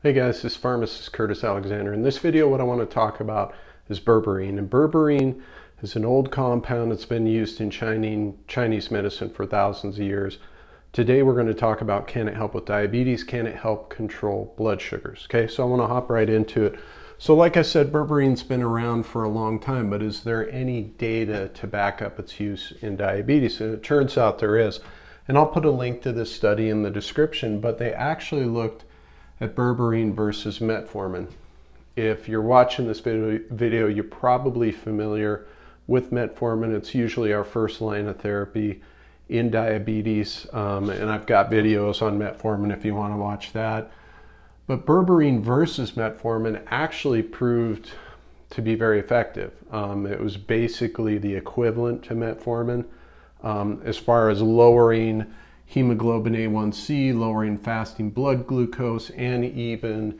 Hey guys, this is pharmacist Curtis Alexander. In this video, what I want to talk about is berberine. And berberine is an old compound that's been used in Chinese medicine for thousands of years. Today, we're going to talk about can it help with diabetes? Can it help control blood sugars? Okay, so I want to hop right into it. So like I said, berberine's been around for a long time, but is there any data to back up its use in diabetes? And it turns out there is. And I'll put a link to this study in the description, but they actually looked at berberine versus metformin. If you're watching this video, you're probably familiar with metformin. It's usually our first line of therapy in diabetes, um, and I've got videos on metformin if you want to watch that. But berberine versus metformin actually proved to be very effective. Um, it was basically the equivalent to metformin um, as far as lowering hemoglobin A1C, lowering fasting blood glucose, and even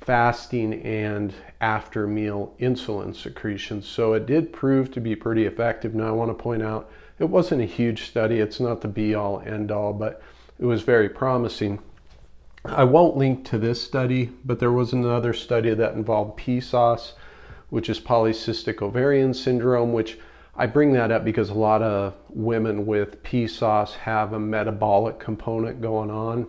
fasting and after meal insulin secretion. So it did prove to be pretty effective. Now I want to point out it wasn't a huge study, it's not the be all end all, but it was very promising. I won't link to this study, but there was another study that involved PCOS, which is polycystic ovarian syndrome, which I bring that up because a lot of women with PCOS have a metabolic component going on,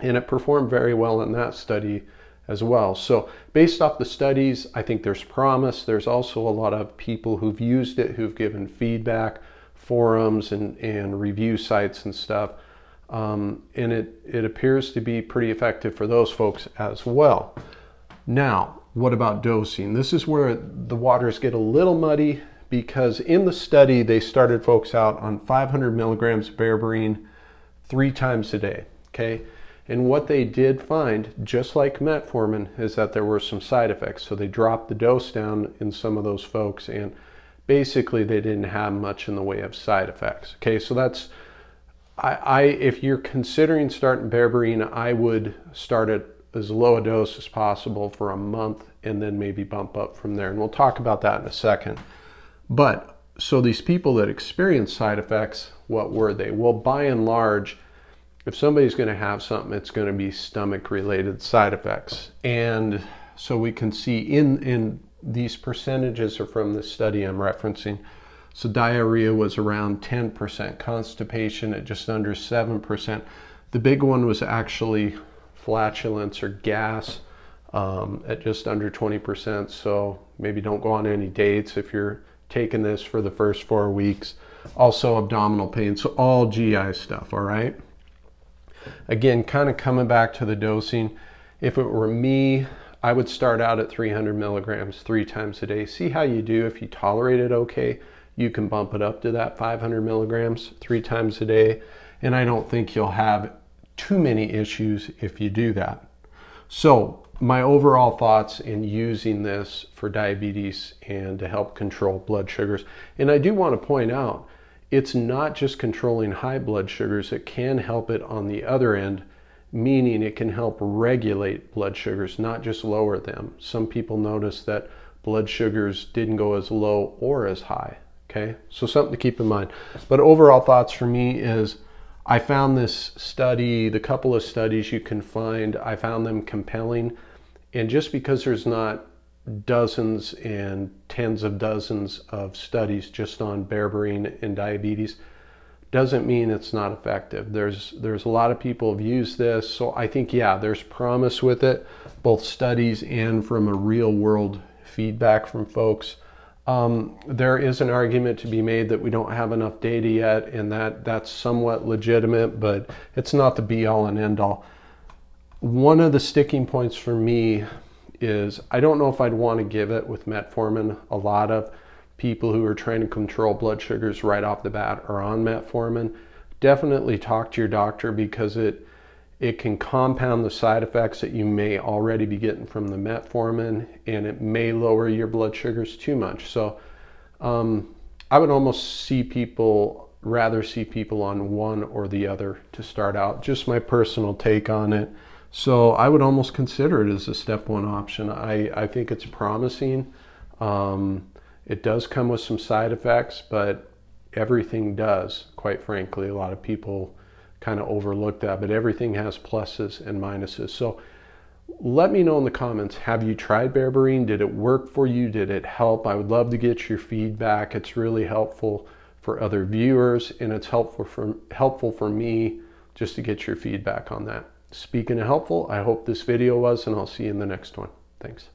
and it performed very well in that study as well. So, based off the studies, I think there's promise. There's also a lot of people who've used it who've given feedback, forums and, and review sites and stuff. Um, and it, it appears to be pretty effective for those folks as well. Now, what about dosing? This is where the waters get a little muddy because in the study they started folks out on 500 milligrams of berberine three times a day. Okay, and what they did find, just like metformin, is that there were some side effects. So they dropped the dose down in some of those folks, and basically they didn't have much in the way of side effects. Okay, so that's I, I if you're considering starting berberine, I would start at as low a dose as possible for a month and then maybe bump up from there. And we'll talk about that in a second. But so these people that experience side effects, what were they? Well, by and large, if somebody's going to have something, it's going to be stomach related side effects. And so we can see in, in these percentages are from the study I'm referencing. So diarrhea was around 10%, constipation at just under 7%. The big one was actually flatulence or gas um, at just under 20%. So maybe don't go on any dates if you're taking this for the first four weeks. Also abdominal pain, so all GI stuff, all right? Again, kind of coming back to the dosing, if it were me, I would start out at 300 milligrams three times a day. See how you do. If you tolerate it okay, you can bump it up to that 500 milligrams three times a day. And I don't think you'll have too many issues if you do that. So my overall thoughts in using this for diabetes and to help control blood sugars. And I do want to point out, it's not just controlling high blood sugars, it can help it on the other end, meaning it can help regulate blood sugars, not just lower them. Some people notice that blood sugars didn't go as low or as high. Okay, so something to keep in mind. But overall thoughts for me is I found this study, the couple of studies you can find, I found them compelling. And just because there's not dozens and tens of dozens of studies just on berberine and diabetes doesn't mean it's not effective. There's there's a lot of people have used this, so I think yeah, there's promise with it, both studies and from a real world feedback from folks. Um, there is an argument to be made that we don't have enough data yet, and that that's somewhat legitimate, but it's not the be all and end all. One of the sticking points for me is I don't know if I'd want to give it with metformin. A lot of people who are trying to control blood sugars right off the bat are on metformin. Definitely talk to your doctor because it it can compound the side effects that you may already be getting from the metformin, and it may lower your blood sugars too much. So, um, I would almost see people rather see people on one or the other to start out. Just my personal take on it. So I would almost consider it as a step one option. I, I think it's promising. Um, it does come with some side effects, but everything does, quite frankly. A lot of people kind of overlook that, but everything has pluses and minuses. So let me know in the comments have you tried berberine? Did it work for you? Did it help? I would love to get your feedback. It's really helpful for other viewers and it's helpful for, helpful for me just to get your feedback on that. Speaking of helpful, I hope this video was, and I'll see you in the next one. Thanks.